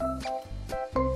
Música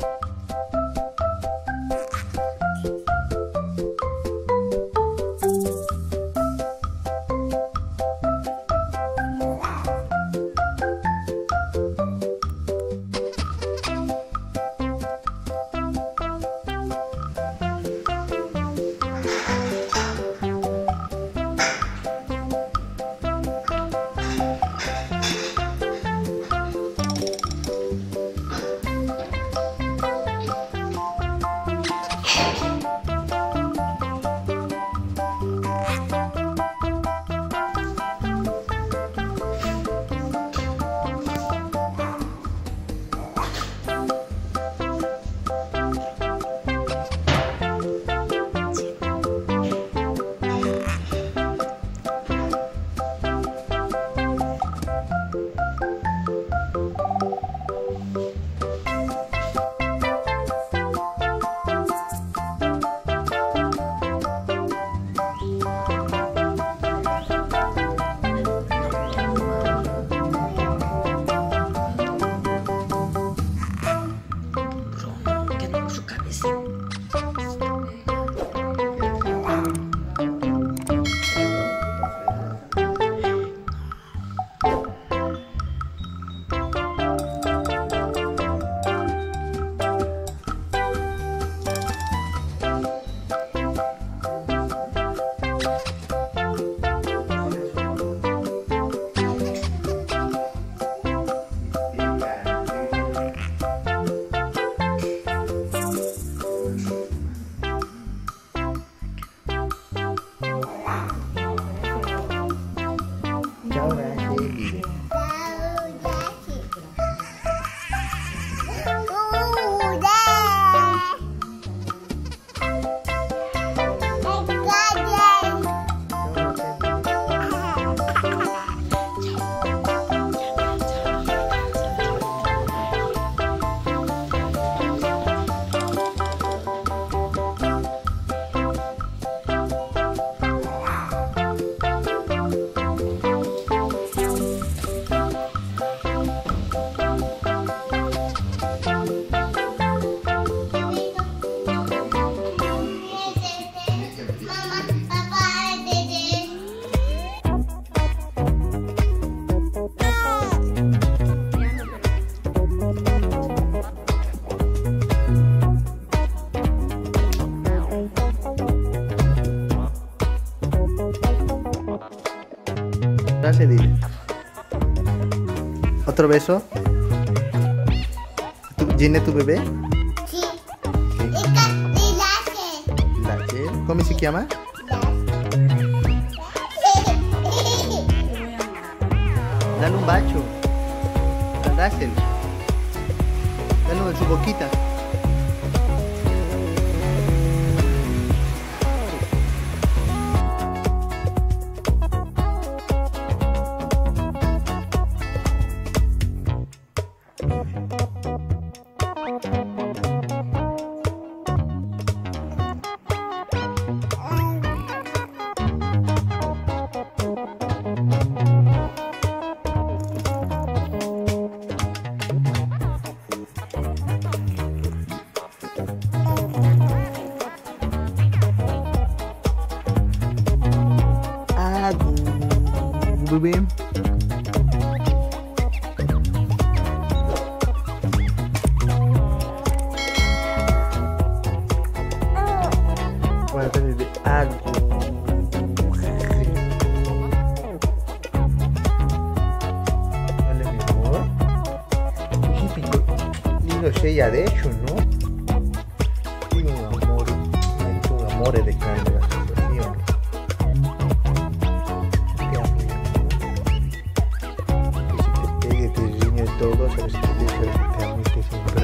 ¿Otro beso? ¿Tu, ¿Gine tu bebé? Sí. Ca- y la Lache. ¿Cómo se llama? Dale un bacho. Dáselo. Dale en su boquita. Bueno, entonces de algo. Vale, mi amor. De hecho, ¿no? Mi amor. Ay, tu amor de carne, te riñe todo, sabes que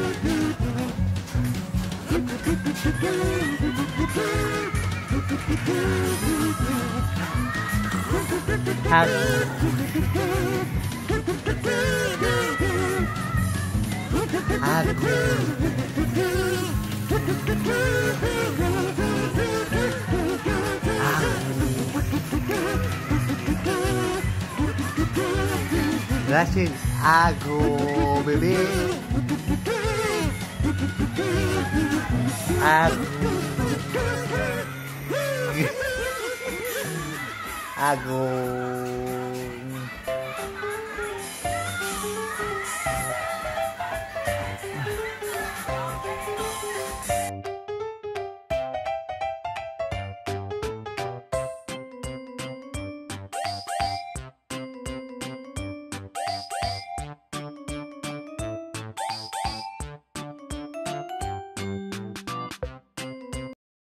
Have Gracias, hago baby. Aku, aku.